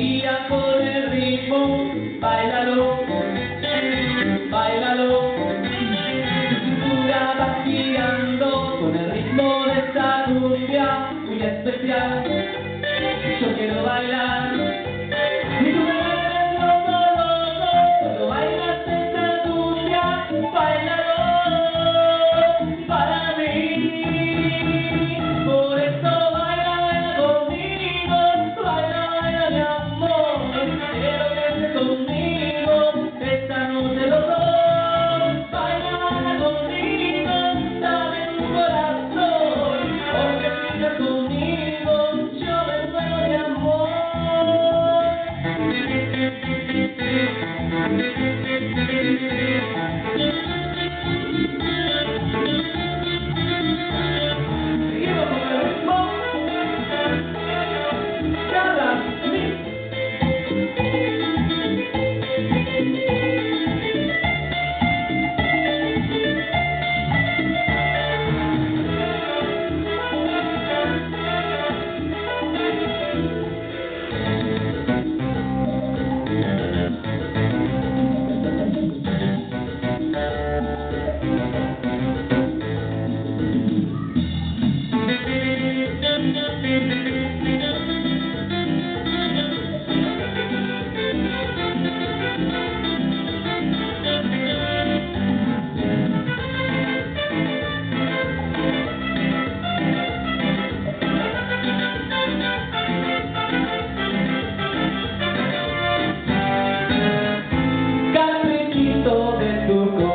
gira con el ritmo, bailalo, bailalo. Tu cintura va girando con el ritmo de esta cumbia muy especial. Yo quiero bailar. tu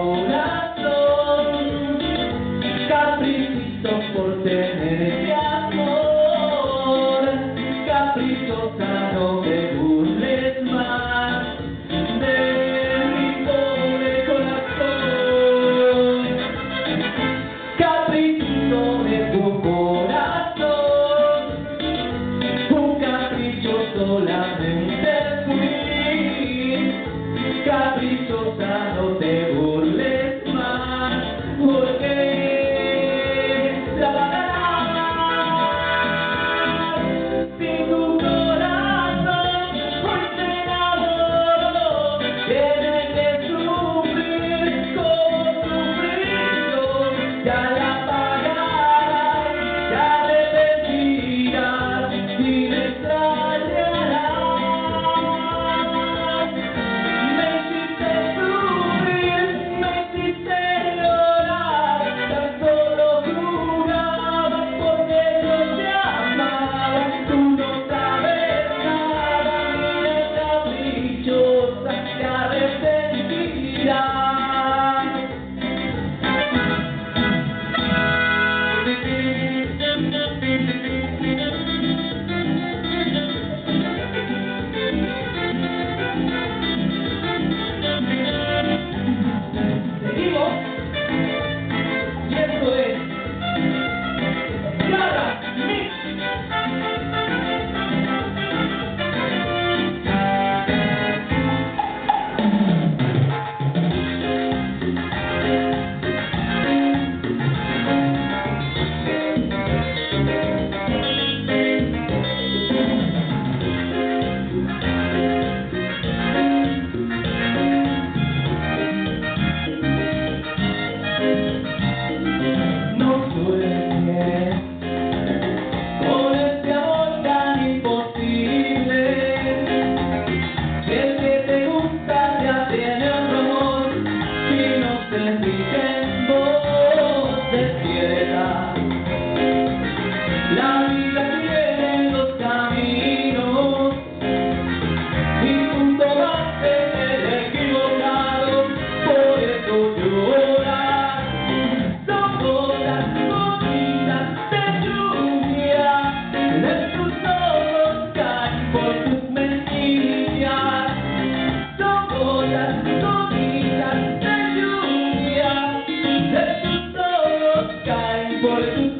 but it's